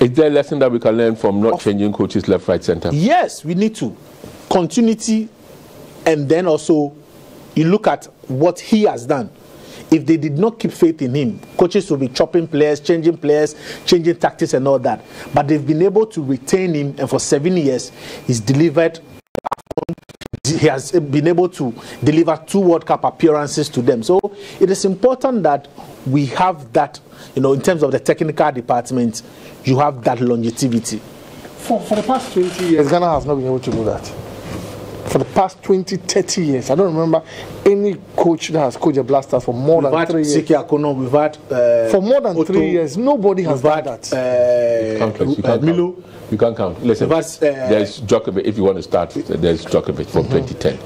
Is there a lesson that we can learn from not changing coaches left, right, center? Yes, we need to. Continuity, and then also you look at what he has done. If they did not keep faith in him, coaches will be chopping players, changing players, changing tactics, and all that. But they've been able to retain him, and for seven years, he's delivered. He has been able to deliver two World Cup appearances to them. So it is important that we have that, you know, in terms of the technical department, you have that longevity. For, for the past 20 years, Ghana has not been able to do that. For the past 20, 30 years, I don't remember any coach that has coached a Black Stars for more We've than had three years. Siki Akono, we've had uh, For more than Otto, three years, nobody has done had that. uh, Count, you uh, can't Milo. count. You can't count. Listen, But, uh, there's Djokovic. If you want to start, there's Djokovic from 2010.